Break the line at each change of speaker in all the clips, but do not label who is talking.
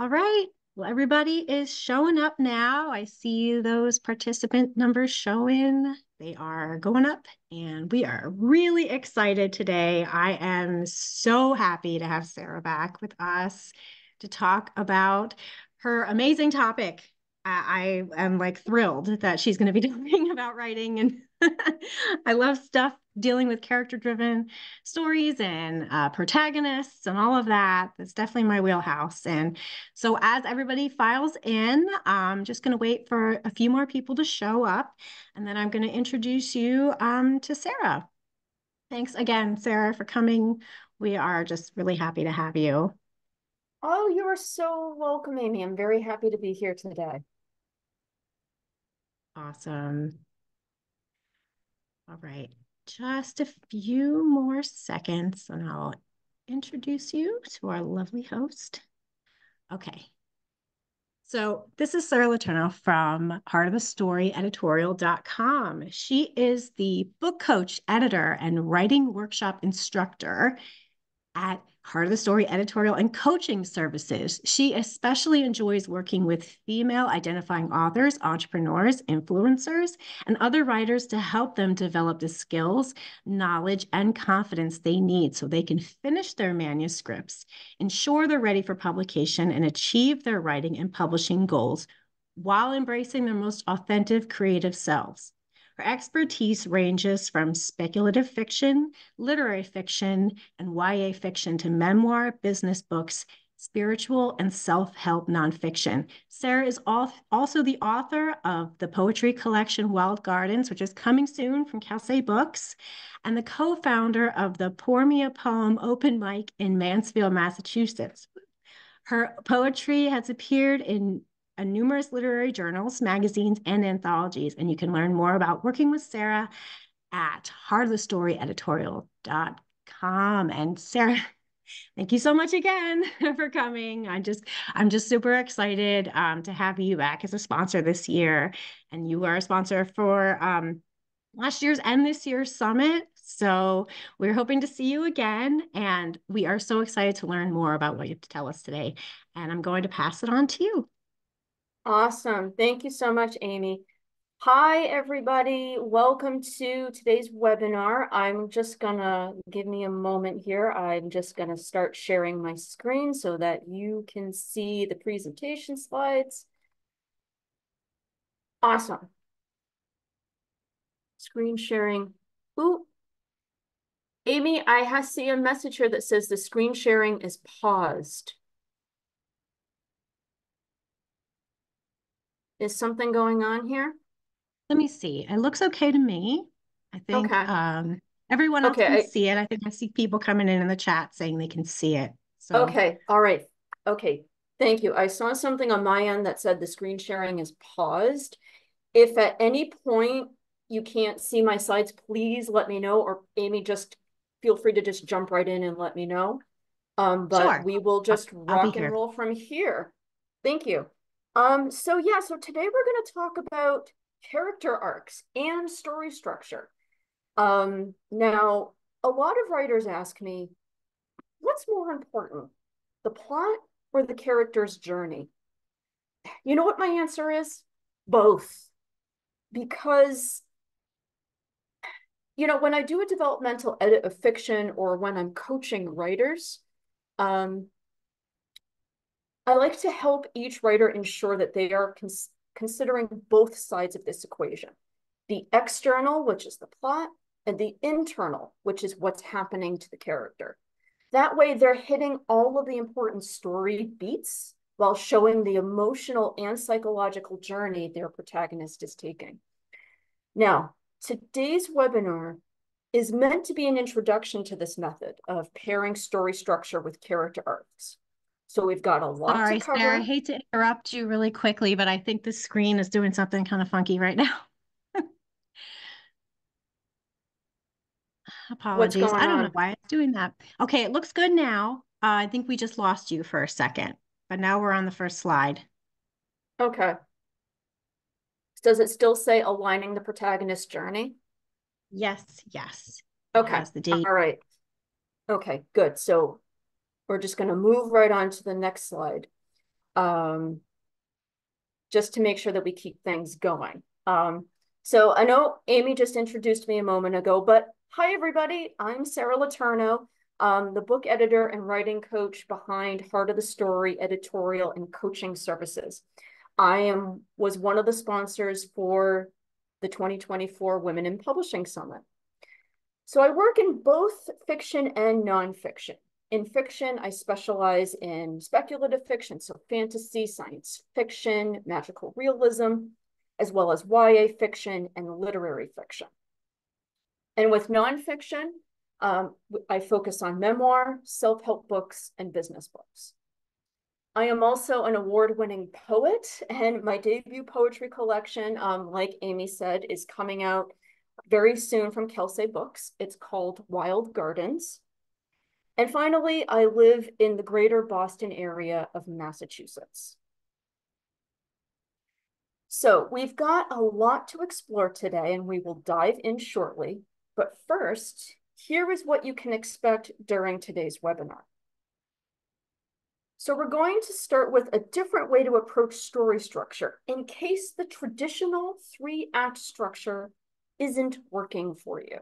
All right. Well, everybody is showing up now. I see those participant numbers showing. They are going up, and we are really excited today. I am so happy to have Sara back with us to talk about her amazing topic. I, I am like thrilled that she's going to be talking about writing and I love stuff dealing with character driven stories and uh, protagonists and all of that. That's definitely my wheelhouse. And so, as everybody files in, I'm just going to wait for a few more people to show up. And then I'm going to introduce you um, to Sara. Thanks again, Sara, for coming. We are just really happy to have you.
Oh, you are so welcome, Amy. I'm very happy to be here today.
Awesome. All right, just a few more seconds and I'll introduce you to our lovely host. Okay. So this is Sara Letourneau from Heart of the Story Editorial.com. She is the book coach, editor, and writing workshop instructor at Heart of the Story editorial and coaching services. She especially enjoys working with female identifying authors, entrepreneurs, influencers, and other writers to help them develop the skills, knowledge, and confidence they need so they can finish their manuscripts, ensure they're ready for publication, and achieve their writing and publishing goals while embracing their most authentic creative selves. Her expertise ranges from speculative fiction, literary fiction, and YA fiction to memoir, business books, spiritual, and self help nonfiction. Sara is also the author of the poetry collection Wild Gardens, which is coming soon from Kelsey Books, and the co founder of the Pour Me a Poem open mic in Mansfield, Massachusetts. Her poetry has appeared in numerous literary journals, magazines, and anthologies. And you can learn more about working with Sara at heartofthestoryeditorial.com. And Sara, thank you so much again for coming. I just, I'm just super excited um, to have you back as a sponsor this year. And you are a sponsor for um, last year's and this year's summit. So we're hoping to see you again. And we are so excited to learn more about what you have to tell us today. And I'm going to pass it on to you.
Awesome. Thank you so much, Amy. Hi, everybody. Welcome to today's webinar. I'm just gonna give me a moment here. I'm just gonna start sharing my screen so that you can see the presentation slides. Awesome. Screen sharing. Ooh. Amy, I see a message here that says the screen sharing is paused. Is something going on here?
Let me see. It looks okay to me. I think okay. um, everyone else okay, can I, see it. I think I see people coming in in the chat saying they can see it.
So. Okay. All right. Okay. Thank you. I saw something on my end that said the screen sharing is paused. If at any point you can't see my slides, please let me know. Or Amy, just feel free to just jump right in and let me know. Um, but sure. we will just I'll, rock I'll and roll from here. Thank you. Um, so yeah, so today we're going to talk about character arcs and story structure. Um, now, a lot of writers ask me, what's more important, the plot or the character's journey? You know what my answer is? Both. Because, you know, when I do a developmental edit of fiction or when I'm coaching writers, um, I like to help each writer ensure that they are cons considering both sides of this equation. The external, which is the plot, and the internal, which is what's happening to the character. That way they're hitting all of the important story beats while showing the emotional and psychological journey their protagonist is taking. Now, today's webinar is meant to be an introduction to this method of pairing story structure with character arcs. So we've got a lot Sorry, to cover.
Sara, I hate to interrupt you really quickly, but I think the screen is doing something kind of funky right now. Apologies. I don't on? know why it's doing that. Okay, it looks good now. Uh, I think we just lost you for a second, but now we're on the first slide.
Okay. Does it still say aligning the protagonist journey?
Yes, yes.
Okay. The date. All right. Okay, good. So we're just going to move right on to the next slide. um, just to make sure that we keep things going. Um, so I know Amy just introduced me a moment ago, but hi, everybody. I'm Sara Letourneau, um, the book editor and writing coach behind Heart of the Story editorial and coaching services. I am was one of the sponsors for the 2024 Women in Publishing Summit. So I work in both fiction and nonfiction. In fiction, I specialize in speculative fiction, so fantasy, science fiction, magical realism, as well as YA fiction and literary fiction. And with nonfiction, um, I focus on memoir, self-help books, and business books. I am also an award-winning poet, and my debut poetry collection, um, like Amy said, is coming out very soon from Kelsey Books. It's called Wild Gardens. And finally, I live in the greater Boston area of Massachusetts. So we've got a lot to explore today and we will dive in shortly. But first, here is what you can expect during today's webinar. So we're going to start with a different way to approach story structure in case the traditional three act structure isn't working for you.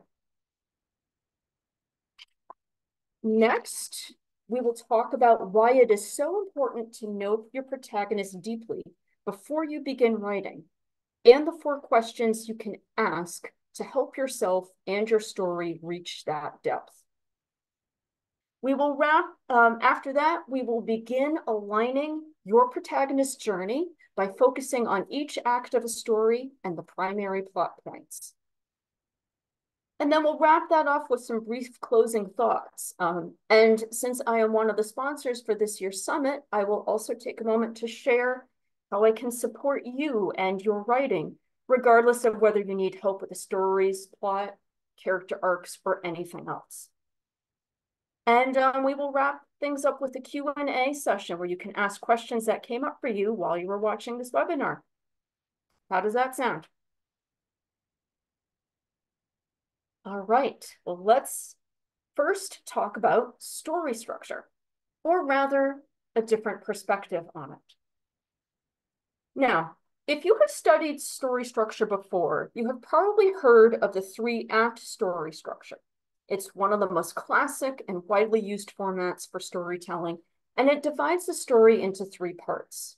Next, we will talk about why it is so important to know your protagonist deeply before you begin writing, and the four questions you can ask to help yourself and your story reach that depth. We will wrap, um, after that, we will begin aligning your protagonist's journey by focusing on each act of a story and the primary plot points. And then we'll wrap that off with some brief closing thoughts. Um, and since I am one of the sponsors for this year's summit, I will also take a moment to share how I can support you and your writing, regardless of whether you need help with the stories, plot, character arcs, or anything else. And um, we will wrap things up with a Q&A session where you can ask questions that came up for you while you were watching this webinar. How does that sound? All right, well, let's first talk about story structure, or rather a different perspective on it. Now, if you have studied story structure before, you have probably heard of the three act story structure. It's one of the most classic and widely used formats for storytelling, and it divides the story into three parts.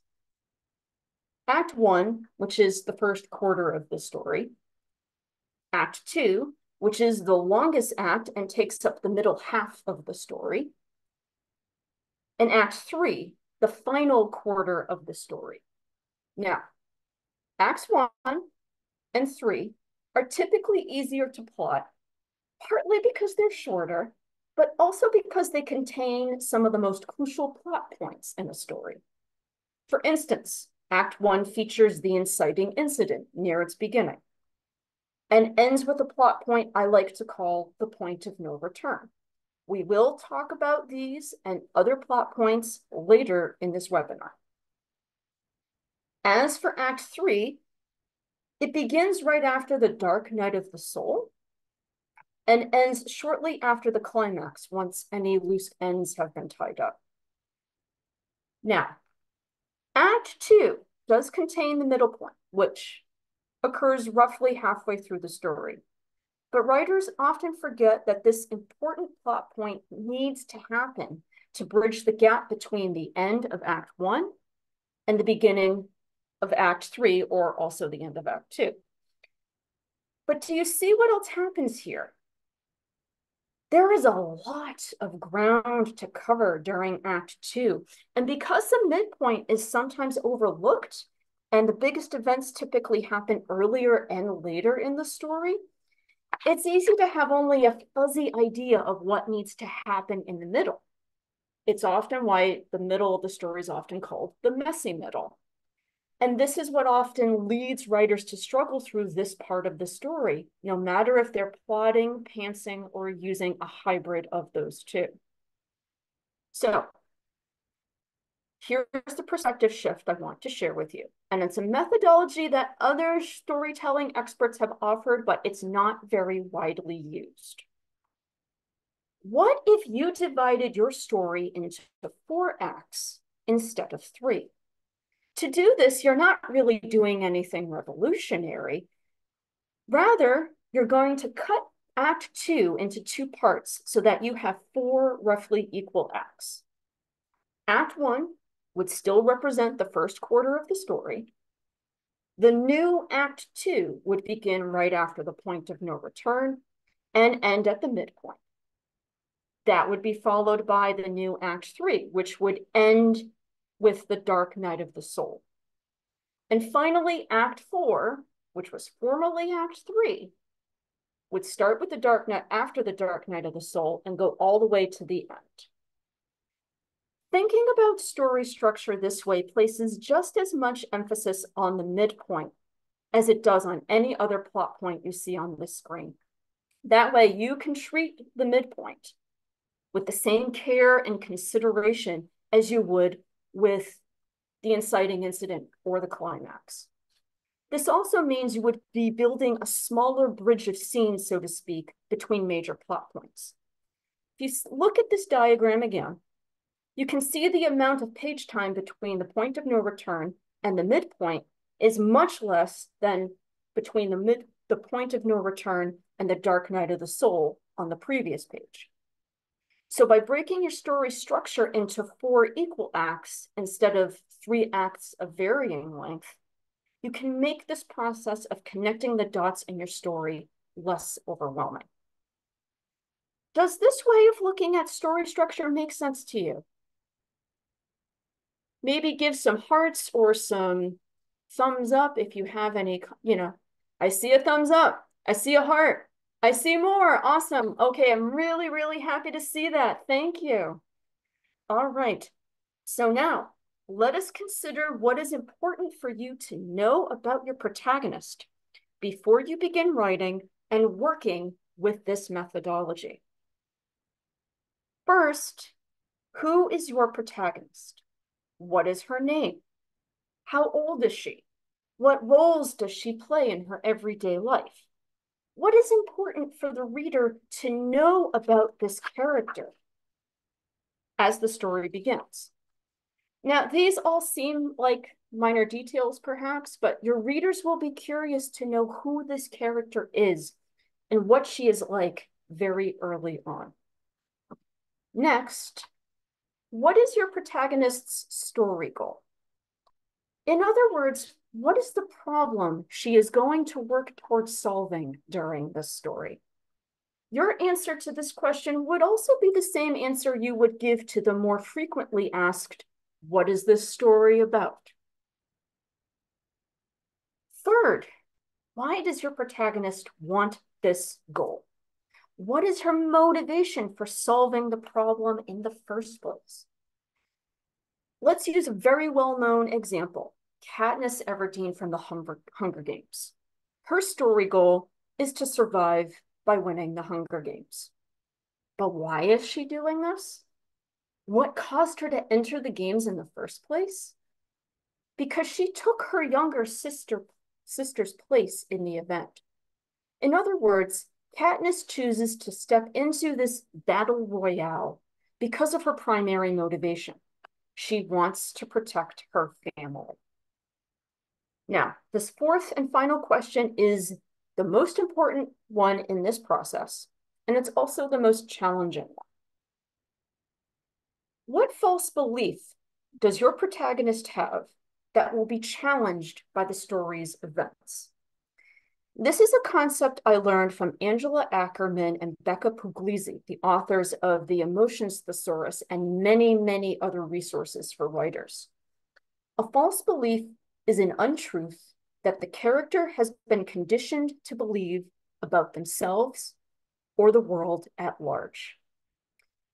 Act one, which is the first quarter of the story. Act two, which is the longest act and takes up the middle half of the story. And Act Three, the final quarter of the story. Now, Acts One and Three are typically easier to plot, partly because they're shorter, but also because they contain some of the most crucial plot points in a story. For instance, Act One features the inciting incident near its beginning and ends with a plot point I like to call the point of no return. We will talk about these and other plot points later in this webinar. As for Act 3, it begins right after the dark night of the soul and ends shortly after the climax once any loose ends have been tied up. Now, Act 2 does contain the middle point, which occurs roughly halfway through the story. But writers often forget that this important plot point needs to happen to bridge the gap between the end of Act 1 and the beginning of Act 3, or also the end of Act 2. But do you see what else happens here? There is a lot of ground to cover during Act 2. And because the midpoint is sometimes overlooked, and the biggest events typically happen earlier and later in the story, it's easy to have only a fuzzy idea of what needs to happen in the middle. It's often why the middle of the story is often called the messy middle. And this is what often leads writers to struggle through this part of the story, no matter if they're plotting, pantsing, or using a hybrid of those two. So here's the perspective shift I want to share with you. And it's a methodology that other storytelling experts have offered, but it's not very widely used. What if you divided your story into four acts instead of three? To do this, you're not really doing anything revolutionary. Rather, you're going to cut Act Two into two parts so that you have four roughly equal acts. Act One would still represent the first quarter of the story. The new Act Two would begin right after the point of no return and end at the midpoint. That would be followed by the new Act Three, which would end with the Dark Night of the Soul. And finally, Act Four, which was formerly Act Three, would start with the Dark Night after the Dark Night of the Soul and go all the way to the end. Thinking about story structure this way places just as much emphasis on the midpoint as it does on any other plot point you see on this screen. That way you can treat the midpoint with the same care and consideration as you would with the inciting incident or the climax. This also means you would be building a smaller bridge of scenes, so to speak, between major plot points. If you look at this diagram again, you can see the amount of page time between the point of no return and the midpoint is much less than between the mid the point of no return and the dark night of the soul on the previous page. So by breaking your story structure into four equal acts instead of three acts of varying length, you can make this process of connecting the dots in your story less overwhelming. Does this way of looking at story structure make sense to you? Maybe give some hearts or some thumbs up if you have any, you know, I see a thumbs up. I see a heart. I see more. Awesome. Okay, I'm really, really happy to see that. Thank you. All right. So now let us consider what is important for you to know about your protagonist before you begin writing and working with this methodology. First, who is your protagonist? What is her name? How old is she? What roles does she play in her everyday life? What is important for the reader to know about this character as the story begins? Now, these all seem like minor details, perhaps, but your readers will be curious to know who this character is and what she is like very early on. Next, what is your protagonist's story goal? In other words, what is the problem she is going to work towards solving during this story? Your answer to this question would also be the same answer you would give to the more frequently asked, what is this story about? Third, why does your protagonist want this goal? What is her motivation for solving the problem in the first place? Let's use a very well-known example. Katniss Everdeen from the Hunger, Games. Her story goal is to survive by winning the Hunger Games. But why is she doing this? What caused her to enter the games in the first place? Because she took her younger sister sister's place in the event. In other words, Katniss chooses to step into this battle royale because of her primary motivation. She wants to protect her family. Now, this fourth and final question is the most important one in this process, and it's also the most challenging one. What false belief does your protagonist have that will be challenged by the story's events? This is a concept I learned from Angela Ackerman and Becca Puglisi, the authors of The Emotions Thesaurus and many, many other resources for writers. A false belief is an untruth that the character has been conditioned to believe about themselves or the world at large.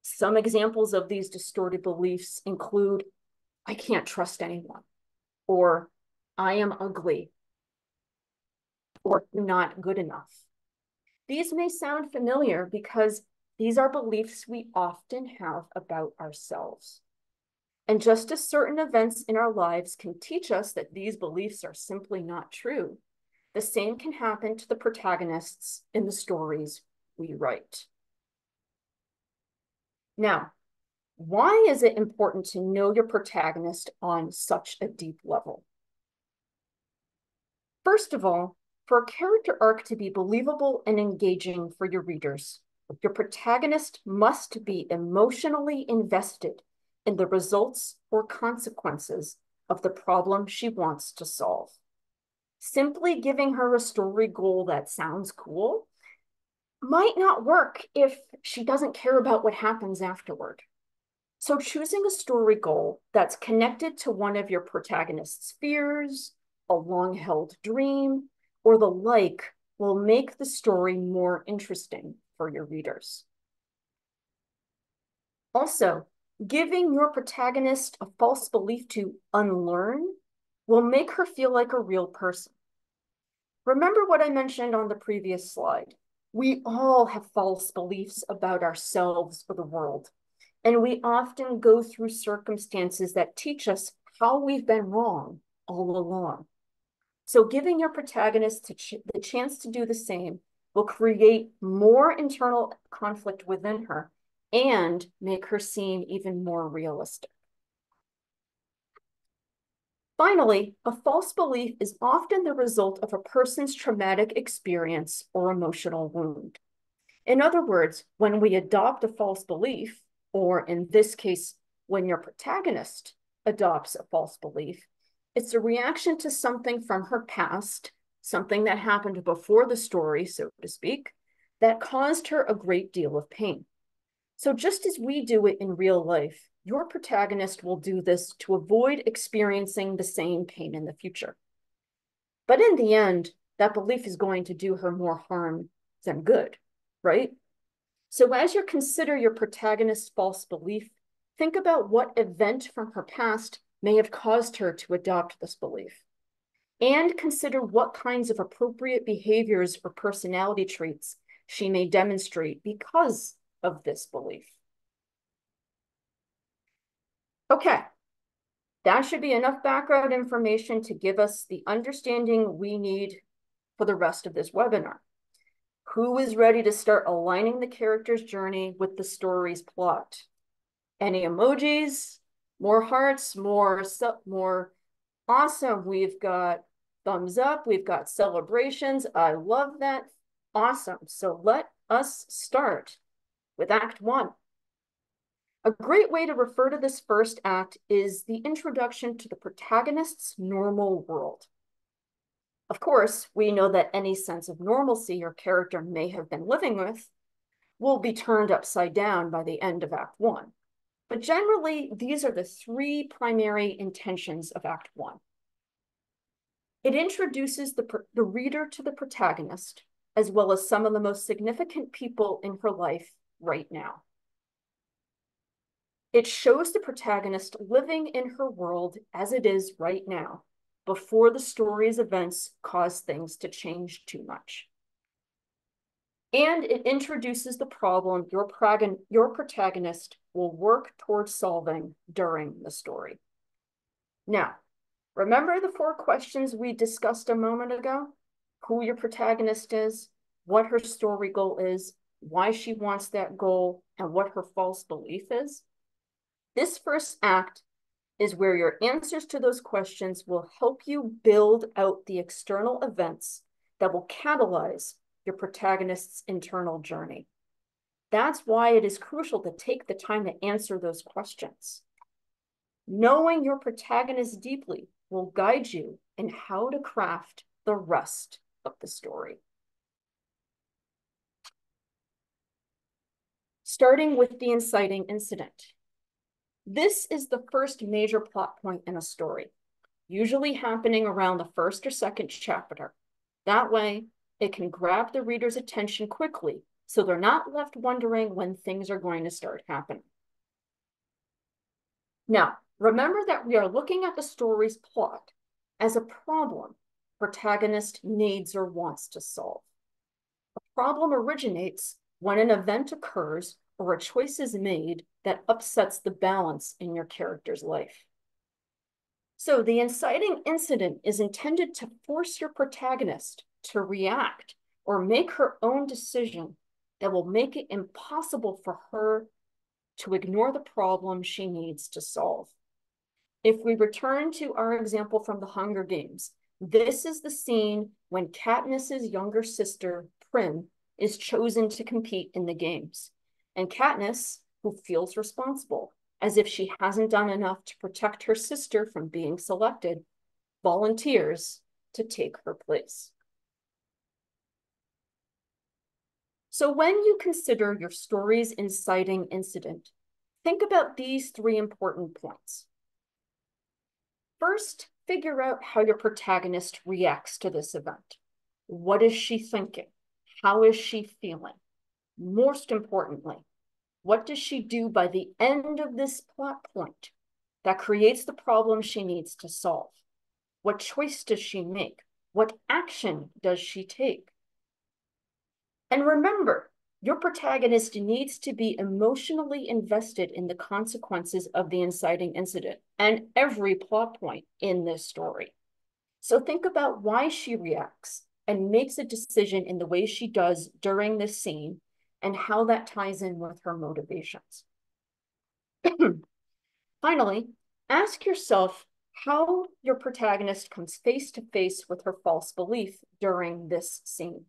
Some examples of these distorted beliefs include I can't trust anyone, or I am ugly, or not good enough. These may sound familiar because these are beliefs we often have about ourselves. And just as certain events in our lives can teach us that these beliefs are simply not true, the same can happen to the protagonists in the stories we write. Now, Why is it important to know your protagonist on such a deep level? First of all, for a character arc to be believable and engaging for your readers, your protagonist must be emotionally invested in the results or consequences of the problem she wants to solve. Simply giving her a story goal that sounds cool might not work if she doesn't care about what happens afterward. So choosing a story goal that's connected to one of your protagonist's fears, a long-held dream, or the like will make the story more interesting for your readers. Also, giving your protagonist a false belief to unlearn will make her feel like a real person. Remember what I mentioned on the previous slide. We all have false beliefs about ourselves or the world. And we often go through circumstances that teach us how we've been wrong all along. So giving your protagonist ch the chance to do the same will create more internal conflict within her and make her seem even more realistic. Finally, a false belief is often the result of a person's traumatic experience or emotional wound. In other words, when we adopt a false belief, or in this case, when your protagonist adopts a false belief, it's a reaction to something from her past, something that happened before the story, so to speak, that caused her a great deal of pain. So just as we do it in real life, your protagonist will do this to avoid experiencing the same pain in the future. But in the end, that belief is going to do her more harm than good, right? So as you consider your protagonist's false belief, think about what event from her past may have caused her to adopt this belief. And consider what kinds of appropriate behaviors or personality traits she may demonstrate because of this belief. Okay, that should be enough background information to give us the understanding we need for the rest of this webinar. Who is ready to start aligning the character's journey with the story's plot? Any emojis? More hearts? More, more awesome. We've got thumbs up. We've got celebrations. I love that. Awesome. So let us start with Act One. A great way to refer to this first act is the introduction to the protagonist's normal world. Of course, we know that any sense of normalcy your character may have been living with will be turned upside down by the end of Act One. But generally, these are the three primary intentions of Act One. It introduces the, the reader to the protagonist, as well as some of the most significant people in her life right now. It shows the protagonist living in her world as it is right now, before the story's events cause things to change too much. And it introduces the problem your, your protagonist will work towards solving during the story. Now, remember the four questions we discussed a moment ago? Who your protagonist is, what her story goal is, why she wants that goal, and what her false belief is? This first act is where your answers to those questions will help you build out the external events that will catalyze your protagonist's internal journey. That's why it is crucial to take the time to answer those questions. Knowing your protagonist deeply will guide you in how to craft the rest of the story. Starting with the inciting incident. This is the first major plot point in a story, usually happening around the first or second chapter. That way, it can grab the reader's attention quickly so they're not left wondering when things are going to start happening. Now, remember that we are looking at the story's plot as a problem protagonist needs or wants to solve. A problem originates when an event occurs or a choice is made that upsets the balance in your character's life. So the inciting incident is intended to force your protagonist to react or make her own decision that will make it impossible for her to ignore the problem she needs to solve. If we return to our example from the Hunger Games, this is the scene when Katniss's younger sister, Prim, is chosen to compete in the games. And Katniss, who feels responsible, as if she hasn't done enough to protect her sister from being selected, volunteers to take her place. So when you consider your story's inciting incident, think about these three important points. First, figure out how your protagonist reacts to this event. What is she thinking? How is she feeling? Most importantly, what does she do by the end of this plot point that creates the problem she needs to solve? What choice does she make? What action does she take? And remember, your protagonist needs to be emotionally invested in the consequences of the inciting incident and every plot point in this story. So think about why she reacts and makes a decision in the way she does during this scene and how that ties in with her motivations. Finally, ask yourself how your protagonist comes face to face with her false belief during this scene.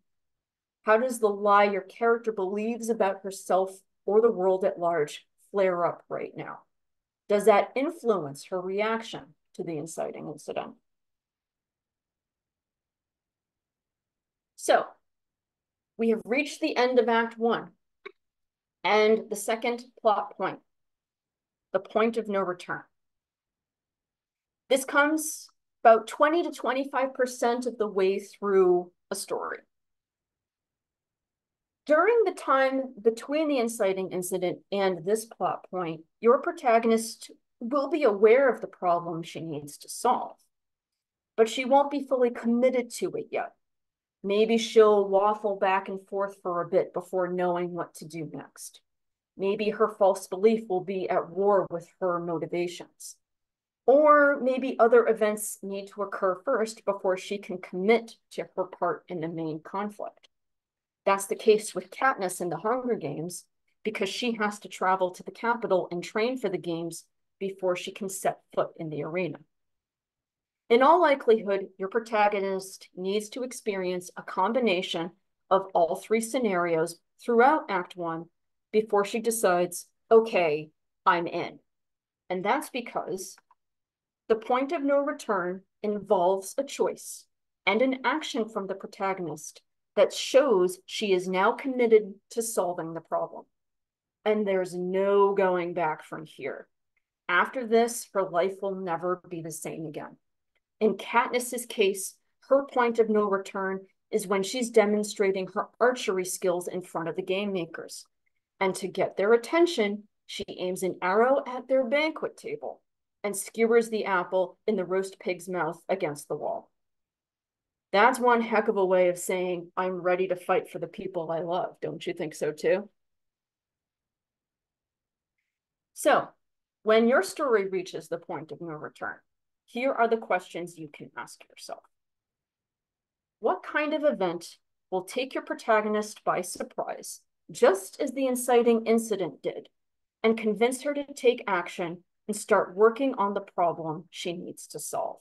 How does the lie your character believes about herself or the world at large flare up right now? Does that influence her reaction to the inciting incident? So we have reached the end of Act One and the second plot point, the point of no return. This comes about 20 to 25% of the way through a story. During the time between the inciting incident and this plot point, your protagonist will be aware of the problem she needs to solve, but she won't be fully committed to it yet. Maybe she'll waffle back and forth for a bit before knowing what to do next. Maybe her false belief will be at war with her motivations. Or maybe other events need to occur first before she can commit to her part in the main conflict. That's the case with Katniss in the Hunger Games because she has to travel to the capital and train for the games before she can set foot in the arena. In all likelihood, your protagonist needs to experience a combination of all three scenarios throughout Act One before she decides, okay, I'm in. And that's because the point of no return involves a choice and an action from the protagonist that shows she is now committed to solving the problem. And there's no going back from here. After this, her life will never be the same again. In Katniss's case, her point of no return is when she's demonstrating her archery skills in front of the game makers. And to get their attention, she aims an arrow at their banquet table and skewers the apple in the roast pig's mouth against the wall. That's one heck of a way of saying, I'm ready to fight for the people I love. Don't you think so too? So when your story reaches the point of no return, here are the questions you can ask yourself. What kind of event will take your protagonist by surprise, just as the inciting incident did, and convince her to take action and start working on the problem she needs to solve?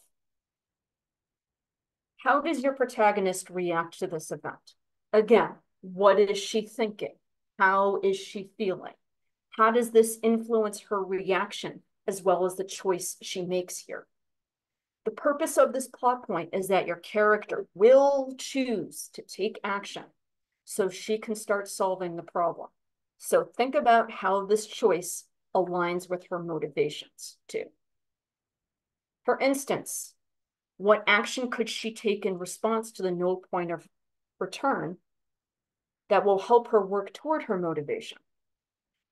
How does your protagonist react to this event? Again, what is she thinking? How is she feeling? How does this influence her reaction as well as the choice she makes here? The purpose of this plot point is that your character will choose to take action so she can start solving the problem. So think about how this choice aligns with her motivations too. For instance, what action could she take in response to the no point of return that will help her work toward her motivation?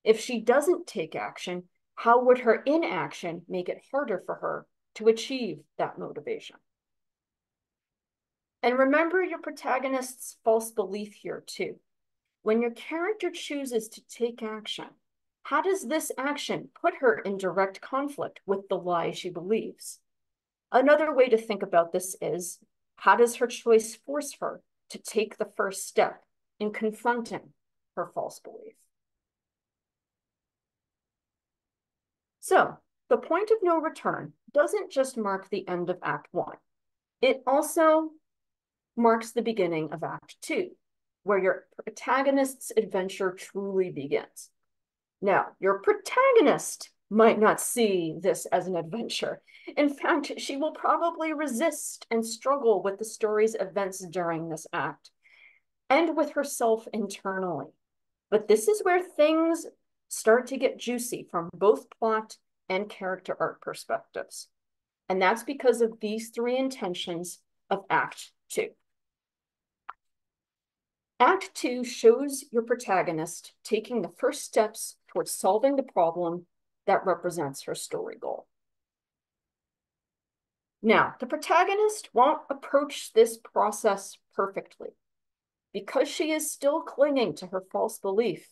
If she doesn't take action, how would her inaction make it harder for her to achieve that motivation? And remember your protagonist's false belief here too. When your character chooses to take action, how does this action put her in direct conflict with the lie she believes? Another way to think about this is how does her choice force her to take the first step in confronting her false belief? So the point of no return doesn't just mark the end of Act One. It also marks the beginning of Act Two, where your protagonist's adventure truly begins. Now, your protagonist might not see this as an adventure. In fact, she will probably resist and struggle with the story's events during this act and with herself internally. But this is where things start to get juicy from both plot and character arc perspectives. And that's because of these three intentions of Act Two. Act Two shows your protagonist taking the first steps towards solving the problem that represents her story goal. Now, the protagonist won't approach this process perfectly. Because she is still clinging to her false belief,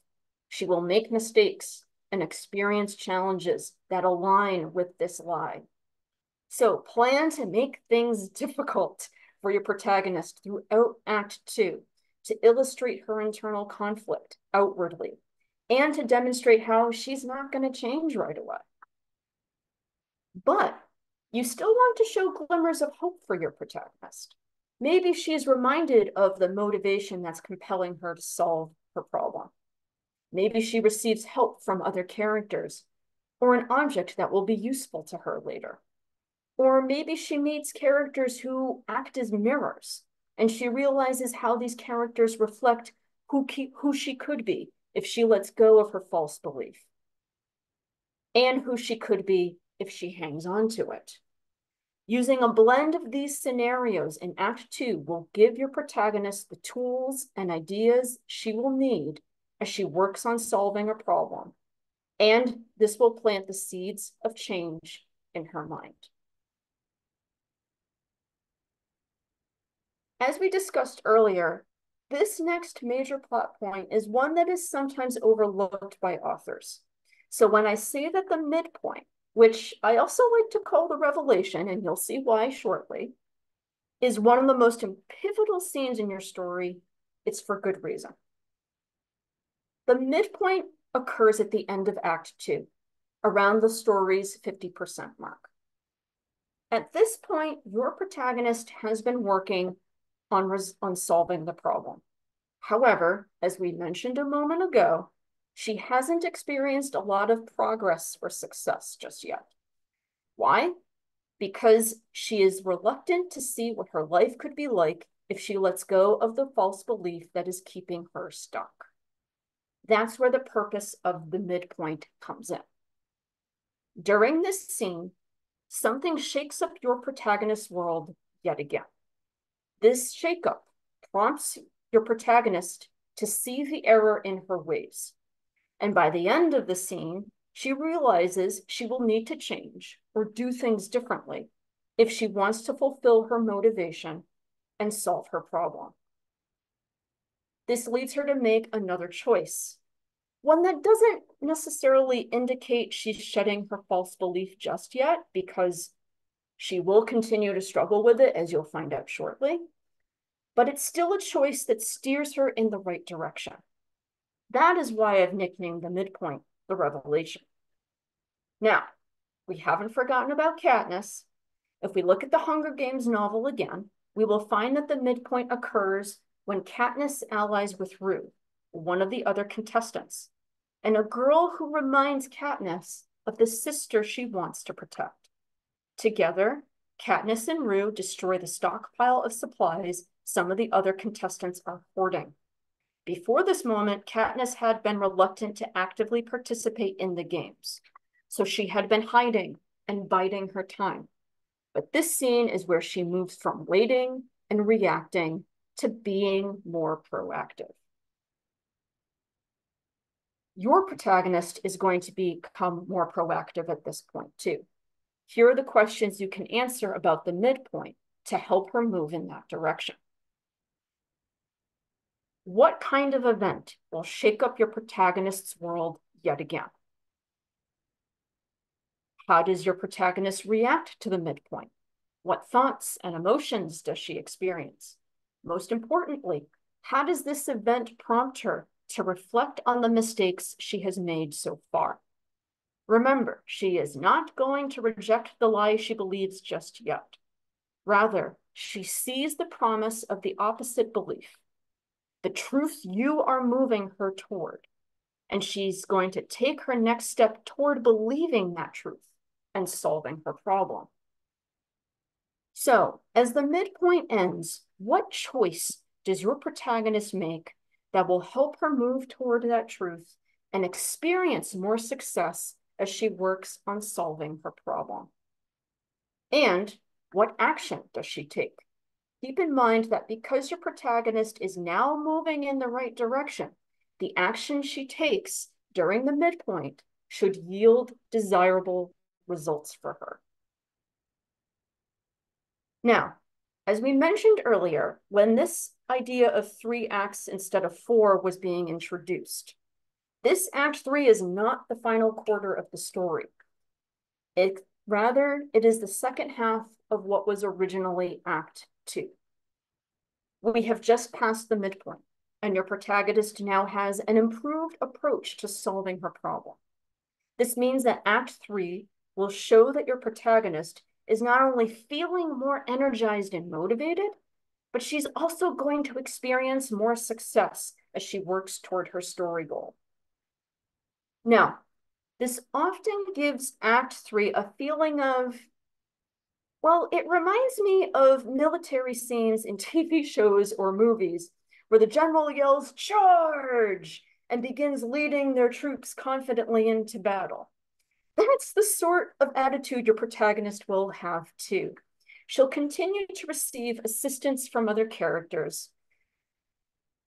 she will make mistakes and experience challenges that align with this lie. So plan to make things difficult for your protagonist throughout Act Two to illustrate her internal conflict outwardly and to demonstrate how she's not going to change right away. But you still want to show glimmers of hope for your protagonist. Maybe she's reminded of the motivation that's compelling her to solve her problem. Maybe she receives help from other characters or an object that will be useful to her later. Or maybe she meets characters who act as mirrors and she realizes how these characters reflect who, who she could be if she lets go of her false belief and who she could be if she hangs on to it. Using a blend of these scenarios in Act Two will give your protagonist the tools and ideas she will need as she works on solving a problem. And this will plant the seeds of change in her mind. As we discussed earlier, this next major plot point is one that is sometimes overlooked by authors. So when I say that the midpoint, which I also like to call the revelation, and you'll see why shortly, is one of the most pivotal scenes in your story, it's for good reason. The midpoint occurs at the end of Act Two, around the story's 50% mark. At this point, your protagonist has been working on, on solving the problem. However, as we mentioned a moment ago, she hasn't experienced a lot of progress or success just yet. Why? Because she is reluctant to see what her life could be like if she lets go of the false belief that is keeping her stuck. That's where the purpose of the midpoint comes in. During this scene, something shakes up your protagonist's world yet again. This shakeup prompts your protagonist to see the error in her ways. And by the end of the scene, she realizes she will need to change or do things differently if she wants to fulfill her motivation and solve her problem. This leads her to make another choice, one that doesn't necessarily indicate she's shedding her false belief just yet, because she will continue to struggle with it, as you'll find out shortly. But it's still a choice that steers her in the right direction. That is why I've nicknamed the midpoint the revelation. Now, we haven't forgotten about Katniss. If we look at the Hunger Games novel again, we will find that the midpoint occurs when Katniss allies with Rue, one of the other contestants, and a girl who reminds Katniss of the sister she wants to protect. Together, Katniss and Rue destroy the stockpile of supplies some of the other contestants are hoarding. Before this moment, Katniss had been reluctant to actively participate in the games, so she had been hiding and biding her time. But this scene is where she moves from waiting and reacting to being more proactive. Your protagonist is going to become more proactive at this point too. Here are the questions you can answer about the midpoint to help her move in that direction. What kind of event will shake up your protagonist's world yet again? How does your protagonist react to the midpoint? What thoughts and emotions does she experience? Most importantly, how does this event prompt her to reflect on the mistakes she has made so far? Remember, she is not going to reject the lie she believes just yet. Rather, she sees the promise of the opposite belief, the truth you are moving her toward. And she's going to take her next step toward believing that truth and solving her problem. So, as the midpoint ends, what choice does your protagonist make that will help her move toward that truth and experience more success as she works on solving her problem? And what action does she take? Keep in mind that because your protagonist is now moving in the right direction, the action she takes during the midpoint should yield desirable results for her. Now, as we mentioned earlier, when this idea of three acts instead of four was being introduced, this act three is not the final quarter of the story. It rather, it is the second half of what was originally act two. We have just passed the midpoint and your protagonist now has an improved approach to solving her problem. This means that act three will show that your protagonist is not only feeling more energized and motivated, but she's also going to experience more success as she works toward her story goal. Now, this often gives Act Three a feeling of, well, it reminds me of military scenes in TV shows or movies where the general yells, charge, and begins leading their troops confidently into battle. That's the sort of attitude your protagonist will have too. She'll continue to receive assistance from other characters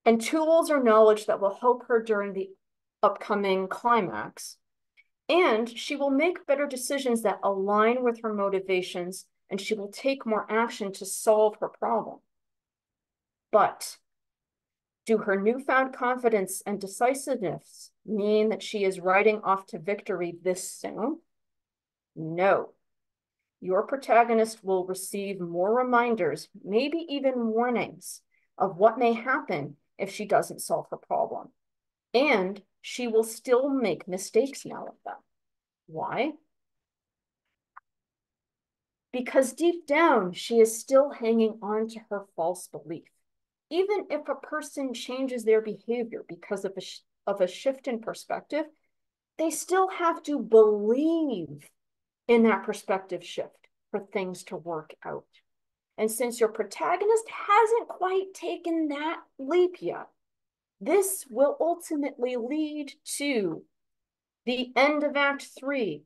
and tools or knowledge that will help her during the upcoming climax. And she will make better decisions that align with her motivations and she will take more action to solve her problem. But do her newfound confidence and decisiveness mean that she is riding off to victory this soon? No. Your protagonist will receive more reminders, maybe even warnings, of what may happen if she doesn't solve her problem. And she will still make mistakes now and then. Why? Because deep down, she is still hanging on to her false belief even if a person changes their behavior because of a, of a shift in perspective, they still have to believe in that perspective shift for things to work out. And since your protagonist hasn't quite taken that leap yet, this will ultimately lead to the end of Act Three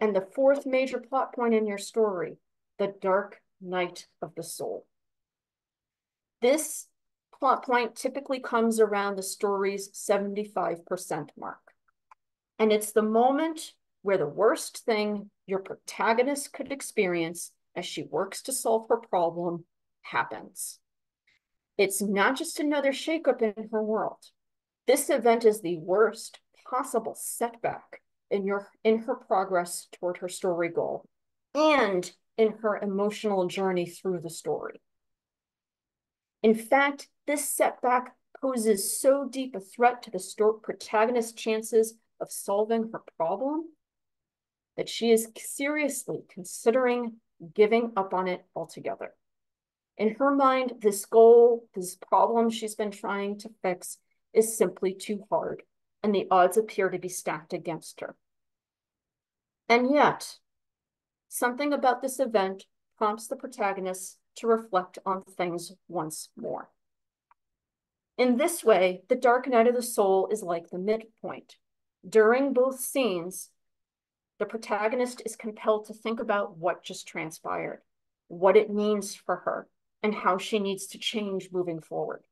and the fourth major plot point in your story, the dark night of the soul. This plot point typically comes around the story's 75% mark. And it's the moment where the worst thing your protagonist could experience as she works to solve her problem happens. It's not just another shakeup in her world. This event is the worst possible setback in your in her progress toward her story goal and in her emotional journey through the story. In fact, this setback poses so deep a threat to the protagonist's chances of solving her problem that she is seriously considering giving up on it altogether. In her mind, this goal, this problem she's been trying to fix is simply too hard, and the odds appear to be stacked against her. And yet, something about this event prompts the protagonist to reflect on things once more. In this way, the dark night of the soul is like the midpoint. During both scenes, the protagonist is compelled to think about what just transpired, what it means for her, and how she needs to change moving forward.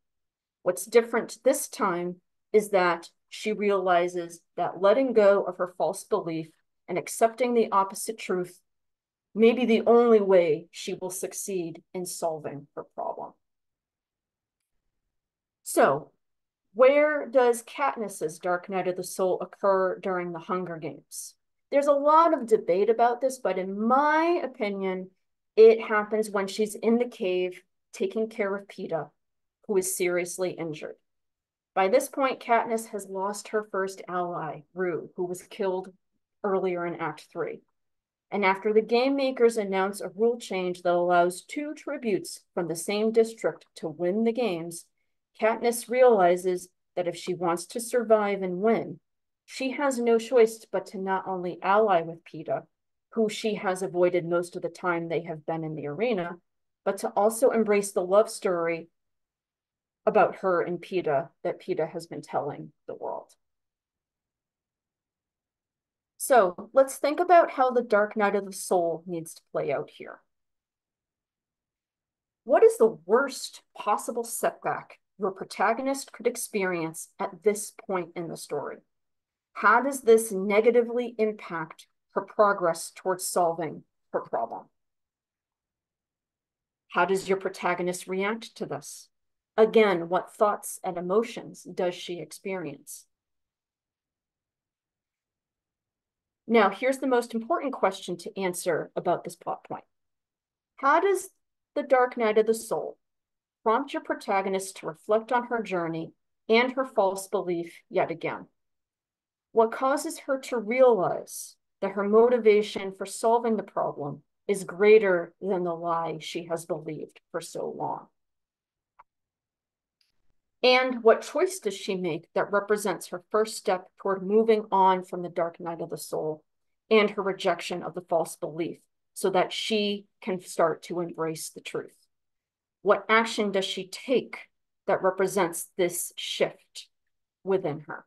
What's different this time is that she realizes that letting go of her false belief and accepting the opposite truth may be the only way she will succeed in solving her problem. So, where does Katniss's Dark Night of the Soul occur during the Hunger Games? There's a lot of debate about this, but in my opinion, it happens when she's in the cave taking care of Peeta, who is seriously injured. By this point, Katniss has lost her first ally, Rue, who was killed earlier in Act 3. And after the game makers announce a rule change that allows two tributes from the same district to win the games, Katniss realizes that if she wants to survive and win, she has no choice but to not only ally with Peeta, who she has avoided most of the time they have been in the arena, but to also embrace the love story about her and Peeta that Peeta has been telling the world. So let's think about how the dark night of the soul needs to play out here. What is the worst possible setback your protagonist could experience at this point in the story? How does this negatively impact her progress towards solving her problem? How does your protagonist react to this? Again, what thoughts and emotions does she experience? Now, here's the most important question to answer about this plot point. How does the dark night of the soul prompt your protagonist to reflect on her journey and her false belief yet again? What causes her to realize that her motivation for solving the problem is greater than the lie she has believed for so long? And what choice does she make that represents her first step toward moving on from the dark night of the soul and her rejection of the false belief so that she can start to embrace the truth? What action does she take that represents this shift within her?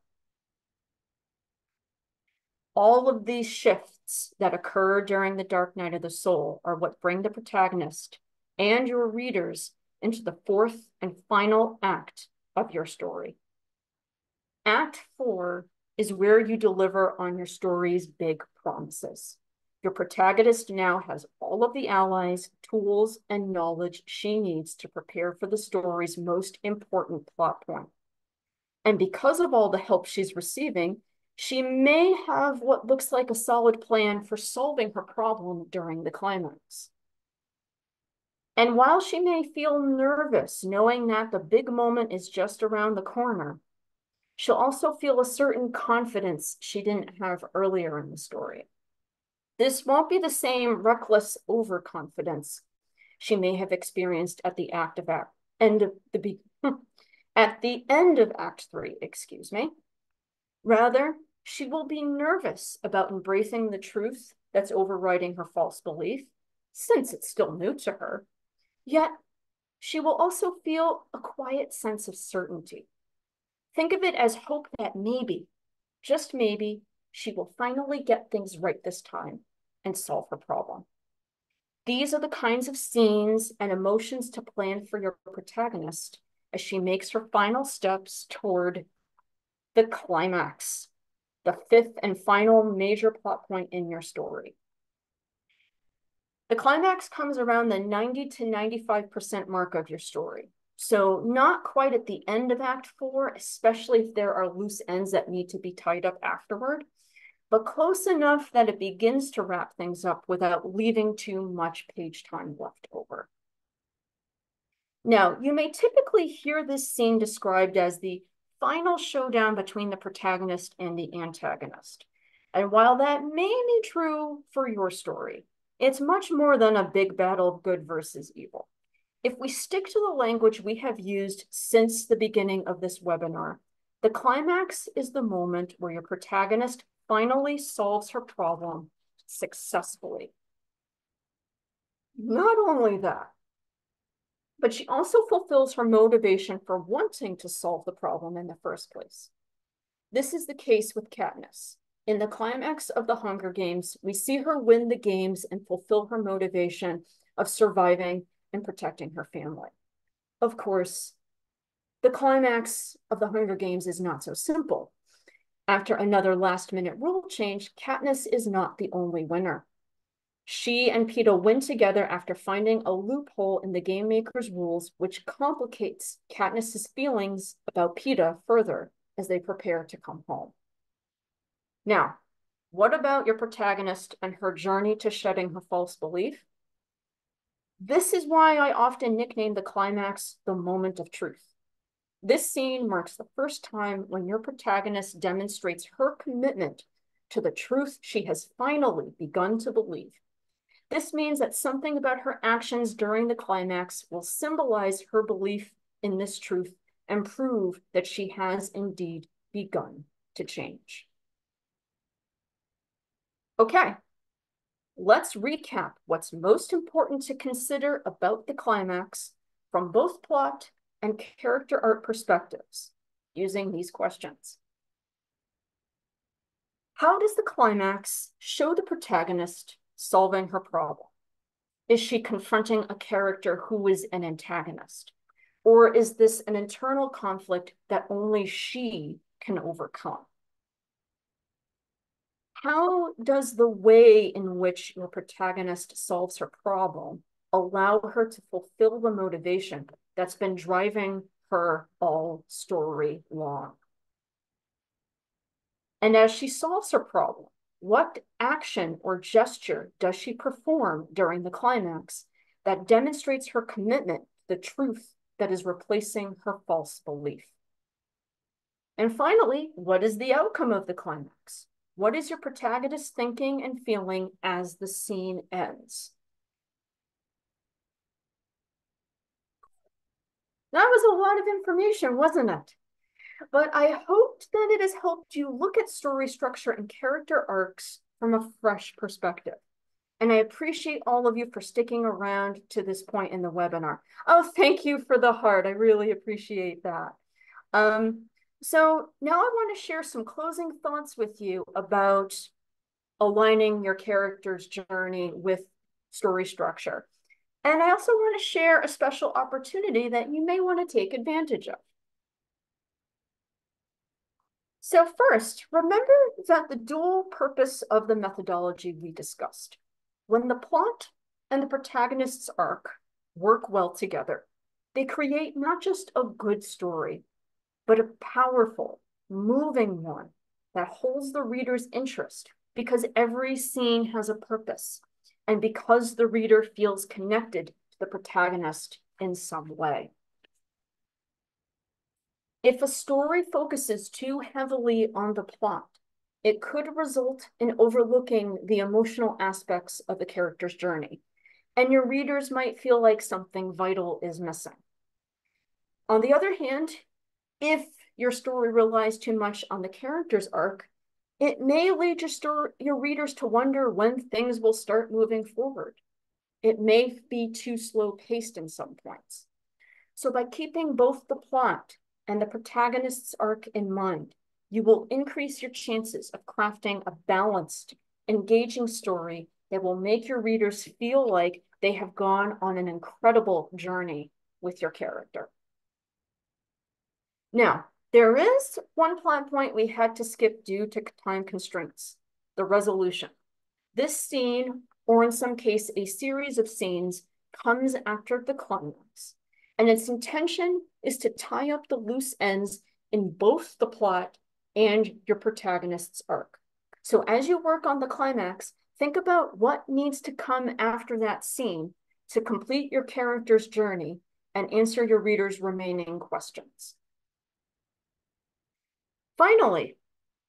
All of these shifts that occur during the dark night of the soul are what bring the protagonist and your readers into the fourth and final act of your story. Act four is where you deliver on your story's big promises. Your protagonist now has all of the allies, tools, and knowledge she needs to prepare for the story's most important plot point. And because of all the help she's receiving, she may have what looks like a solid plan for solving her problem during the climax. And while she may feel nervous knowing that the big moment is just around the corner, she'll also feel a certain confidence she didn't have earlier in the story. This won't be the same reckless overconfidence she may have experienced at the act of act end of the at the end of act 3, excuse me. Rather, she will be nervous about embracing the truth that's overriding her false belief since it's still new to her Yet, she will also feel a quiet sense of certainty. Think of it as hope that maybe, just maybe, she will finally get things right this time and solve her problem. These are the kinds of scenes and emotions to plan for your protagonist as she makes her final steps toward the climax, the fifth and final major plot point in your story. The climax comes around the 90 to 95% mark of your story. So not quite at the end of Act 4, especially if there are loose ends that need to be tied up afterward, but close enough that it begins to wrap things up without leaving too much page time left over. Now, you may typically hear this scene described as the final showdown between the protagonist and the antagonist. And while that may be true for your story, it's much more than a big battle of good versus evil. If we stick to the language we have used since the beginning of this webinar, the climax is the moment where your protagonist finally solves her problem successfully. Not only that, but she also fulfills her motivation for wanting to solve the problem in the first place. This is the case with Katniss. In the climax of the Hunger Games, we see her win the games and fulfill her motivation of surviving and protecting her family. Of course, the climax of the Hunger Games is not so simple. After another last minute rule change, Katniss is not the only winner. She and Peeta win together after finding a loophole in the game maker's rules, which complicates Katniss's feelings about Peeta further as they prepare to come home. Now, what about your protagonist and her journey to shedding her false belief? This is why I often nickname the climax the moment of truth. This scene marks the first time when your protagonist demonstrates her commitment to the truth she has finally begun to believe. This means that something about her actions during the climax will symbolize her belief in this truth and prove that she has indeed begun to change. Okay, let's recap what's most important to consider about the climax from both plot and character arc perspectives using these questions. How does the climax show the protagonist solving her problem? Is she confronting a character who is an antagonist? Or is this an internal conflict that only she can overcome? How does the way in which your protagonist solves her problem allow her to fulfill the motivation that's been driving her all story long? And as she solves her problem, what action or gesture does she perform during the climax that demonstrates her commitment to the truth that is replacing her false belief? And finally, what is the outcome of the climax? What is your protagonist thinking and feeling as the scene ends? That was a lot of information, wasn't it? But I hoped that it has helped you look at story structure and character arcs from a fresh perspective. And I appreciate all of you for sticking around to this point in the webinar. Oh, thank you for the heart. I really appreciate that. Um, so now I want to share some closing thoughts with you about aligning your character's journey with story structure. And I also want to share a special opportunity that you may want to take advantage of. So first, remember that the dual purpose of the methodology we discussed. When the plot and the protagonist's arc work well together, they create not just a good story, but a powerful, moving one that holds the reader's interest because every scene has a purpose and because the reader feels connected to the protagonist in some way. If a story focuses too heavily on the plot, it could result in overlooking the emotional aspects of the character's journey, and your readers might feel like something vital is missing. On the other hand, if your story relies too much on the character's arc, it may lead your, story, your readers to wonder when things will start moving forward. It may be too slow paced in some points. So by keeping both the plot and the protagonist's arc in mind, you will increase your chances of crafting a balanced, engaging story that will make your readers feel like they have gone on an incredible journey with your character. Now, there is one plot point we had to skip due to time constraints, the resolution. This scene, or in some case, a series of scenes, comes after the climax, and its intention is to tie up the loose ends in both the plot and your protagonist's arc. So as you work on the climax, think about what needs to come after that scene to complete your character's journey and answer your reader's remaining questions. Finally,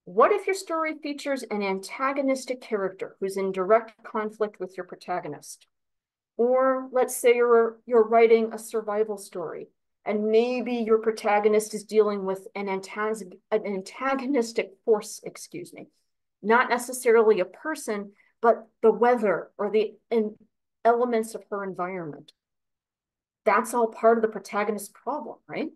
what if your story features an antagonistic character who's in direct conflict with your protagonist? Or let's say you're, you're writing a survival story and maybe your protagonist is dealing with an, antag an antagonistic force, excuse me, not necessarily a person, but the weather or the elements of her environment. That's all part of the protagonist's problem, right?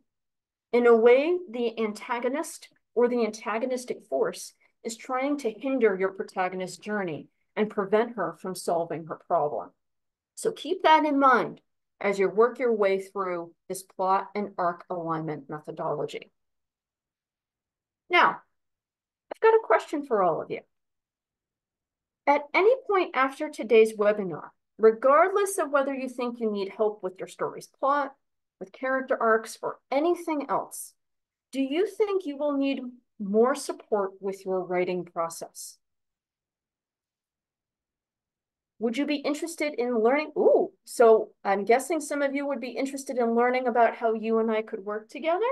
In a way, the antagonist or the antagonistic force is trying to hinder your protagonist's journey and prevent her from solving her problem. So keep that in mind as you work your way through this plot and arc alignment methodology. Now, I've got a question for all of you. At any point after today's webinar, regardless of whether you think you need help with your story's plot, with character arcs, or anything else, do you think you will need more support with your writing process? Would you be interested in learning? Ooh, so I'm guessing some of you would be interested in learning about how you and I could work together.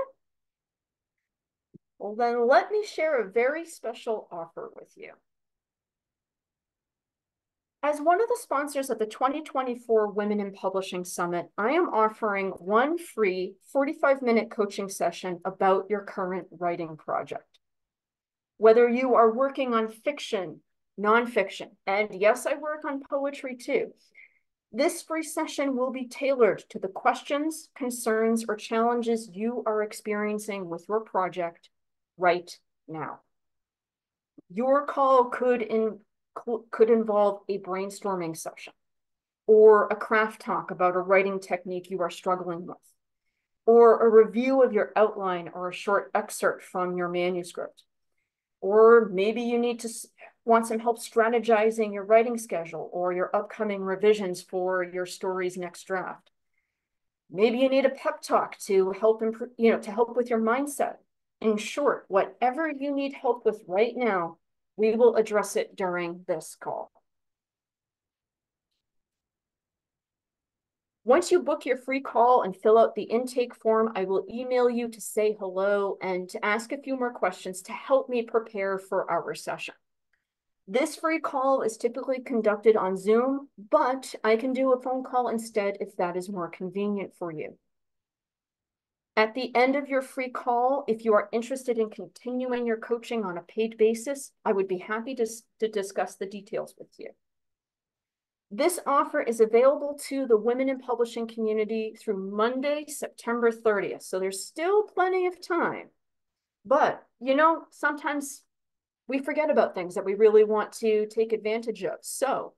Well, then let me share a very special offer with you. As one of the sponsors of the 2024 Women in Publishing Summit, I am offering one free 45 minute coaching session about your current writing project. Whether you are working on fiction, nonfiction, and yes, I work on poetry too. This free session will be tailored to the questions, concerns, or challenges you are experiencing with your project right now. Your call could in, could involve a brainstorming session or a craft talk about a writing technique you are struggling with, or a review of your outline or a short excerpt from your manuscript. Or maybe you need to want some help strategizing your writing schedule or your upcoming revisions for your story's next draft. Maybe you need a pep talk to help improve, you know, to help with your mindset. In short, whatever you need help with right now, we will address it during this call. Once you book your free call and fill out the intake form, I will email you to say hello and to ask a few more questions to help me prepare for our session. This free call is typically conducted on Zoom, but I can do a phone call instead if that is more convenient for you. At the end of your free call, if you are interested in continuing your coaching on a paid basis, I would be happy to, to discuss the details with you. This offer is available to the women in publishing community through Monday, September 30th. So there's still plenty of time. But, you know, sometimes we forget about things that we really want to take advantage of. So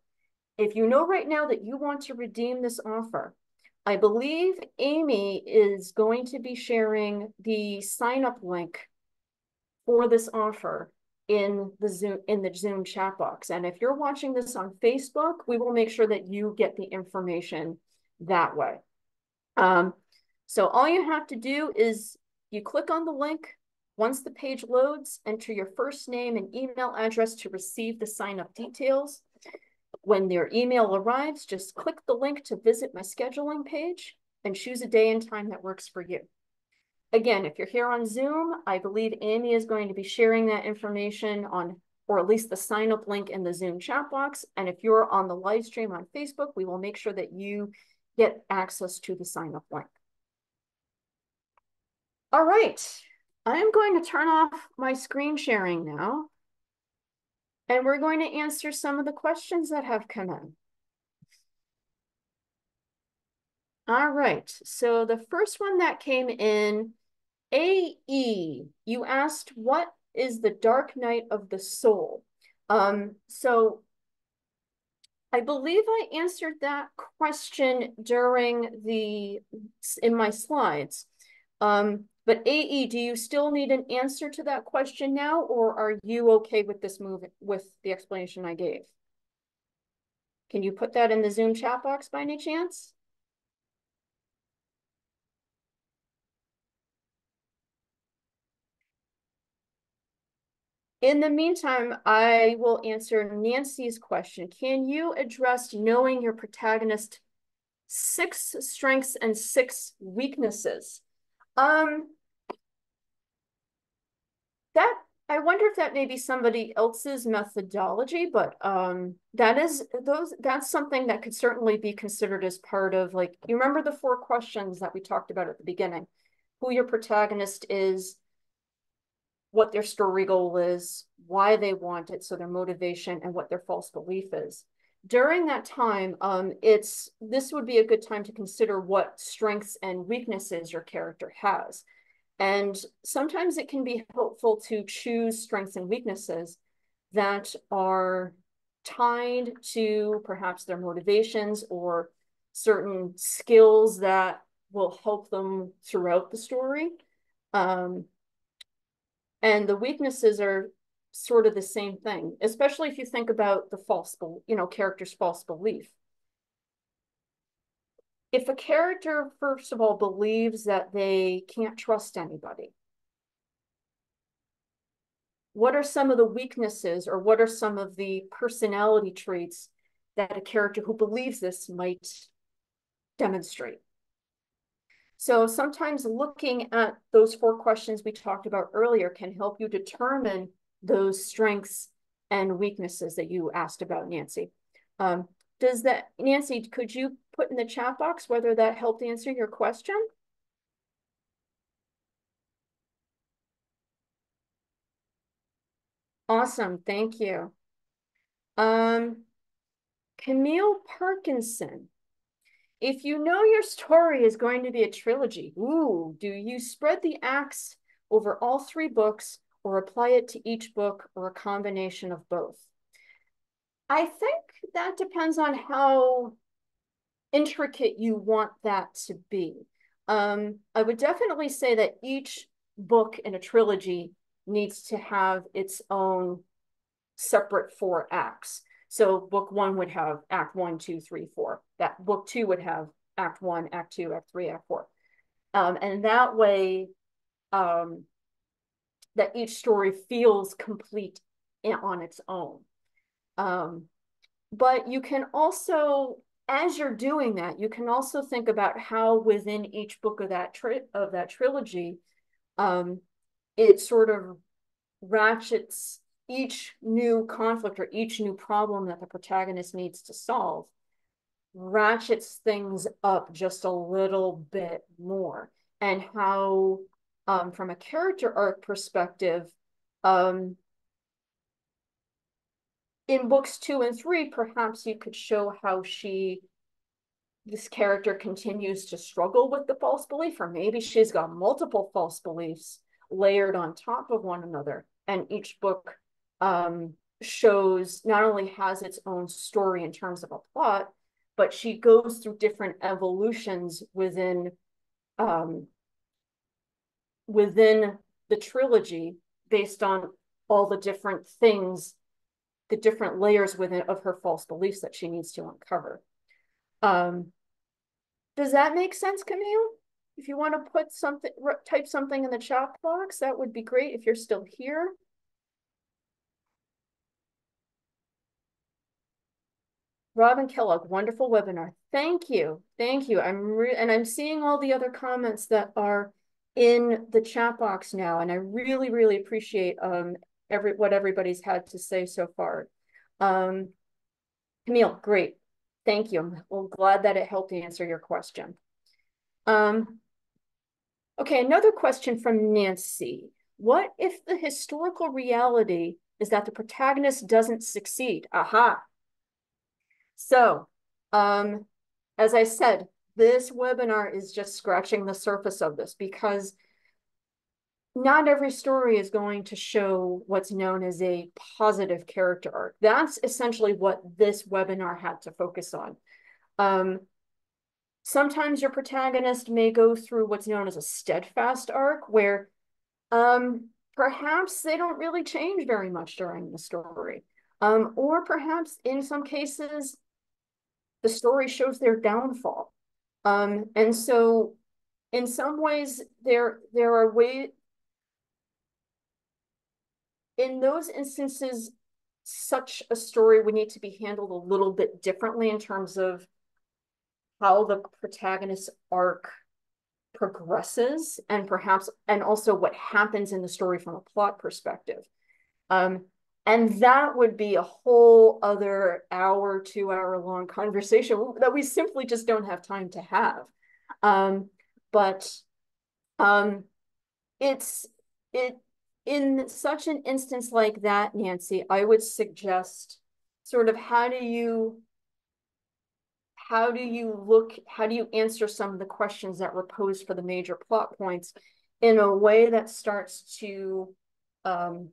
if you know right now that you want to redeem this offer, I believe Amy is going to be sharing the sign up link for this offer in the Zoom in the Zoom chat box. And if you're watching this on Facebook, we will make sure that you get the information that way. Um, so all you have to do is you click on the link. Once the page loads, enter your first name and email address to receive the sign up details. When their email arrives, just click the link to visit my scheduling page and choose a day and time that works for you. Again, if you're here on Zoom, I believe Amy is going to be sharing that information on, or at least the sign up link in the Zoom chat box. And if you're on the live stream on Facebook, we will make sure that you get access to the sign up link. All right, I am going to turn off my screen sharing now. And we're going to answer some of the questions that have come in. All right, so the first one that came in, AE, you asked what is the dark night of the soul? Um, so I believe I answered that question during the, in my slides. Um, but AE, do you still need an answer to that question now, or are you okay with this move, with the explanation I gave? Can you put that in the Zoom chat box by any chance? In the meantime, I will answer Nancy's question. Can you address knowing your protagonist six strengths and six weaknesses? Um, that I wonder if that may be somebody else's methodology, but um, that is those that's something that could certainly be considered as part of like you remember the four questions that we talked about at the beginning, who your protagonist is, what their story goal is, why they want it, so their motivation and what their false belief is. During that time, um, it's this would be a good time to consider what strengths and weaknesses your character has. And sometimes it can be helpful to choose strengths and weaknesses that are tied to perhaps their motivations or certain skills that will help them throughout the story. Um, and the weaknesses are sort of the same thing, especially if you think about the false, you know, character's false belief if a character, first of all, believes that they can't trust anybody, what are some of the weaknesses or what are some of the personality traits that a character who believes this might demonstrate? So sometimes looking at those four questions we talked about earlier can help you determine those strengths and weaknesses that you asked about, Nancy. Um, does that, Nancy, could you put in the chat box whether that helped answer your question? Awesome, thank you. Um, Camille Parkinson. If you know your story is going to be a trilogy, ooh, do you spread the acts over all three books or apply it to each book or a combination of both? I think that depends on how intricate you want that to be. Um, I would definitely say that each book in a trilogy needs to have its own separate four acts. So book one would have act one, two, three, four. That book two would have act one, act two, act three, act four. Um, and that way, um, that each story feels complete on its own. Um, but you can also, as you're doing that, you can also think about how within each book of that of that trilogy, um, it sort of ratchets each new conflict or each new problem that the protagonist needs to solve ratchets things up just a little bit more and how um, from a character arc perspective um, in books two and three perhaps you could show how she this character continues to struggle with the false belief or maybe she's got multiple false beliefs layered on top of one another. And each book um, shows not only has its own story in terms of a plot, but she goes through different evolutions within um, within the trilogy based on all the different things, the different layers within of her false beliefs that she needs to uncover. Um, does that make sense, Camille? If you want to put something, type something in the chat box, that would be great if you're still here. Robin Kellogg, wonderful webinar. Thank you. Thank you. I'm and I'm seeing all the other comments that are in the chat box now, and I really, really appreciate um every what everybody's had to say so far. Um, Camille, great. Thank you. I'm well, glad that it helped answer your question. Um, okay, another question from Nancy. What if the historical reality is that the protagonist doesn't succeed? Aha, so, um, as I said, this webinar is just scratching the surface of this because not every story is going to show what's known as a positive character arc. That's essentially what this webinar had to focus on. Um, sometimes your protagonist may go through what's known as a steadfast arc where um, perhaps they don't really change very much during the story. Um, or perhaps in some cases, the story shows their downfall. Um, and so in some ways there there are ways in those instances such a story would need to be handled a little bit differently in terms of how the protagonist's arc progresses and perhaps and also what happens in the story from a plot perspective. Um, and that would be a whole other hour, two hour long conversation that we simply just don't have time to have. Um, but um, it's it in such an instance like that, Nancy, I would suggest sort of how do you how do you look how do you answer some of the questions that were posed for the major plot points in a way that starts to um,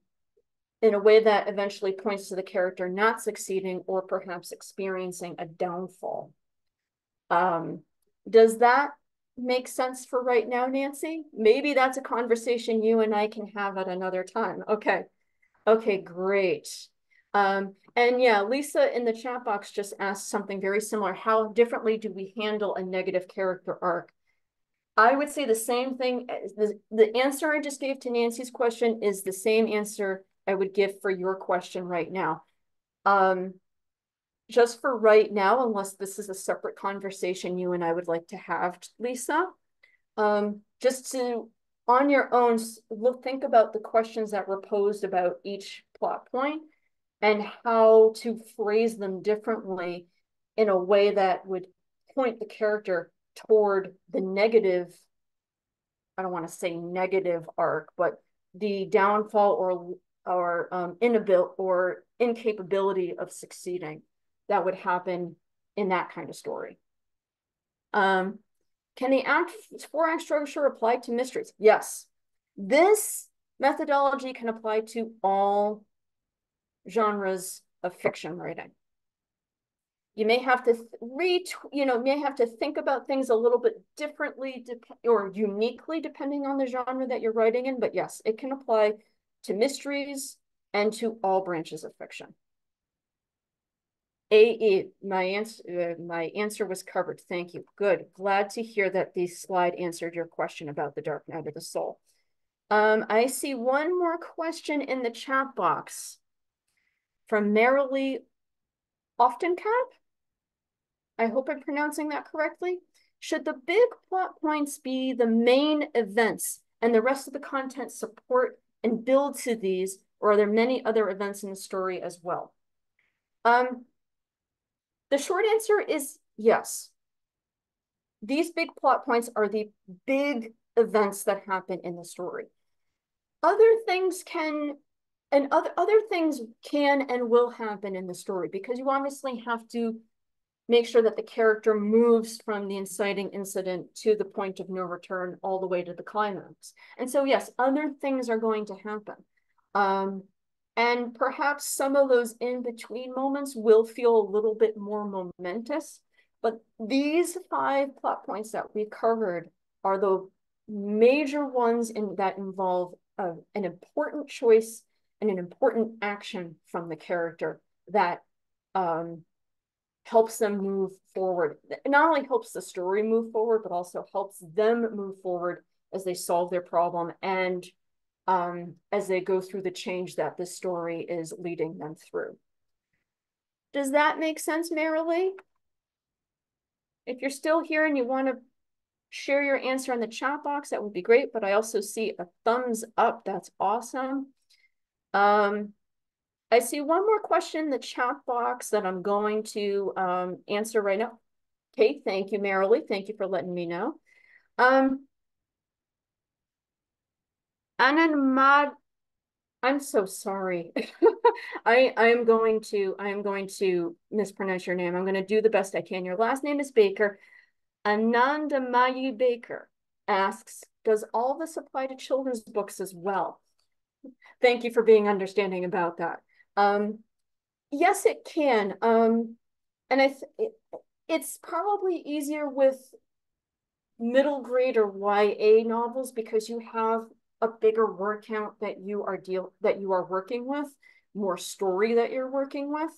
in a way that eventually points to the character not succeeding or perhaps experiencing a downfall. Um, does that make sense for right now, Nancy? Maybe that's a conversation you and I can have at another time. Okay. Okay, great. Um, and yeah, Lisa in the chat box just asked something very similar. How differently do we handle a negative character arc? I would say the same thing. The, the answer I just gave to Nancy's question is the same answer I would give for your question right now. Um, just for right now, unless this is a separate conversation you and I would like to have, Lisa, um, just to, on your own, look, think about the questions that were posed about each plot point and how to phrase them differently in a way that would point the character toward the negative I don't want to say negative arc, but the downfall or or um, inability or incapability of succeeding that would happen in that kind of story. Um, can the act four act structure apply to mysteries? Yes. This methodology can apply to all genres of fiction writing. You may have to read, you know, may have to think about things a little bit differently or uniquely depending on the genre that you're writing in. But yes, it can apply to mysteries and to all branches of fiction. AE, my answer, uh, my answer was covered. Thank you. Good. Glad to hear that the slide answered your question about the Dark Night of the Soul. Um, I see one more question in the chat box from Marilee Oftencamp. I hope I'm pronouncing that correctly. Should the big plot points be the main events and the rest of the content support and build to these, or are there many other events in the story as well? Um, the short answer is yes. These big plot points are the big events that happen in the story. Other things can, and other, other things can and will happen in the story because you obviously have to make sure that the character moves from the inciting incident to the point of no return all the way to the climax. And so, yes, other things are going to happen. Um, and perhaps some of those in between moments will feel a little bit more momentous. But these five plot points that we covered are the major ones in, that involve uh, an important choice and an important action from the character that um, helps them move forward. It not only helps the story move forward, but also helps them move forward as they solve their problem and um, as they go through the change that the story is leading them through. Does that make sense, Marilee? If you're still here and you want to share your answer in the chat box, that would be great. But I also see a thumbs up. That's awesome. Um, I see one more question in the chat box that I'm going to um, answer right now. Okay, thank you, Marilee. Thank you for letting me know. Um, Anand I'm so sorry. I I am going to I am going to mispronounce your name. I'm going to do the best I can. Your last name is Baker. Anandamayi Baker asks, does all this apply to children's books as well? Thank you for being understanding about that. Um, yes, it can. Um, and I it, it's probably easier with middle grade or YA novels because you have a bigger word count that you are deal that you are working with, more story that you're working with.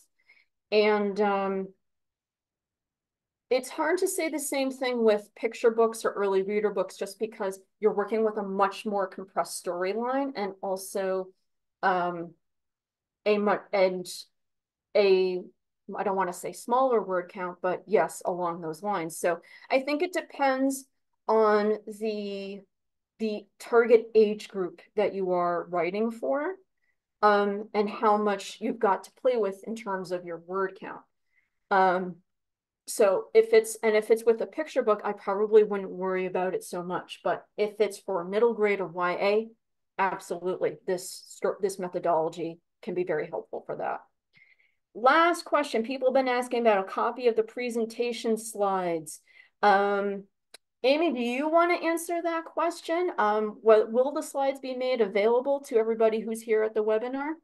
And um, it's hard to say the same thing with picture books or early reader books just because you're working with a much more compressed storyline and also um, a much and a I don't want to say smaller word count, but yes, along those lines. So I think it depends on the the target age group that you are writing for um, and how much you've got to play with in terms of your word count. Um, so if it's, and if it's with a picture book, I probably wouldn't worry about it so much. But if it's for middle grade or YA, absolutely, this, this methodology can be very helpful for that. Last question, people have been asking about a copy of the presentation slides. Um, Amy, do you want to answer that question? Um, what, will the slides be made available to everybody who's here at the webinar?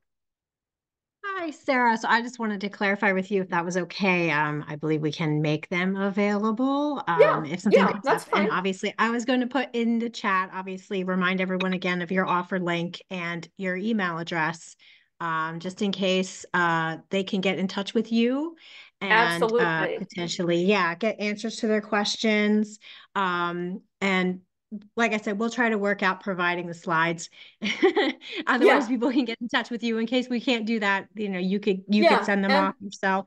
Hi, Sara. So I just wanted to clarify with you if that was okay. Um, I believe we can make them available. Um,
yeah,
if something
yeah, that's
up.
fine.
And obviously, I was going to put in the chat, obviously, remind everyone again of your offer link and your email address, um, just in case uh, they can get in touch with you and uh, potentially, yeah, get answers to their questions. Um, and like I said, we'll try to work out providing the slides. Otherwise, yeah. people can get in touch with you in case we can't do that. You know, you could you yeah, could send them off yourself.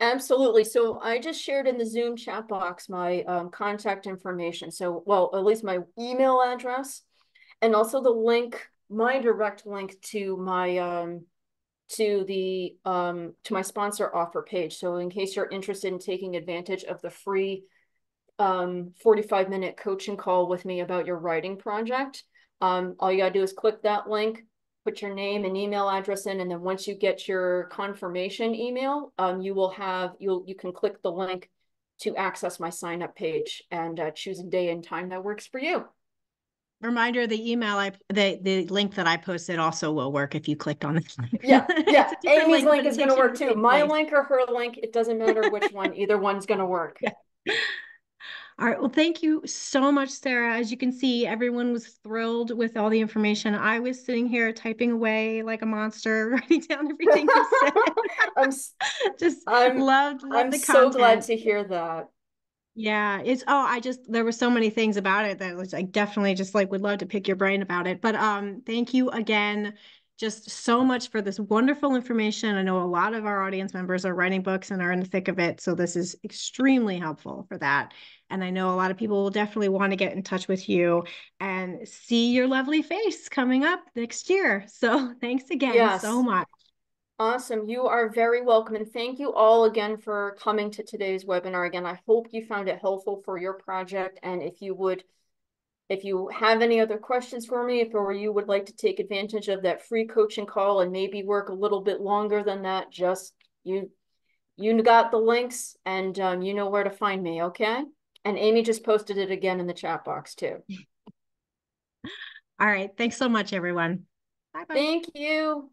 absolutely. So I just shared in the Zoom chat box my um, contact information. So, well, at least my email address, and also the link, my direct link to my um, to the um to my sponsor offer page. So in case you're interested in taking advantage of the free um 45 minute coaching call with me about your writing project, um all you gotta do is click that link, put your name and email address in, and then once you get your confirmation email, um you will have you'll you can click the link to access my sign up page and uh, choose a day and time that works for you.
Reminder: the email I the the link that I posted also will work if you clicked on this link.
Yeah, yeah. Amy's
link,
link, is going to work too. My
place.
link or her link, it doesn't matter which one. Either one's going to work.
Yeah. All right. Well, thank you so much, Sara. As you can see, everyone was thrilled with all the information. I was sitting here typing away like a monster, writing down everything you said.
I'm
Just
I'm-
loved, loved
I'm so glad to hear that.
Yeah, it's oh, I just there were so many things about it that was I definitely just like would love to pick your brain about it. But um thank you again just so much for this wonderful information. I know a lot of our audience members are writing books and are in the thick of it, so this is extremely helpful for that. And I know a lot of people will definitely want to get in touch with you and see your lovely face coming up next year. So thanks again
Yes.
so much.
Awesome. You are very welcome. And thank you all again for coming to today's webinar. Again, I hope you found it helpful for your project. And if you would, if you have any other questions for me, if or you would like to take advantage of that free coaching call and maybe work a little bit longer than that, just you, you got the links and um, you know where to find me. Okay. And Amy just posted it again in the chat box too.
All right. Thanks so much, everyone. Bye bye.
Thank you.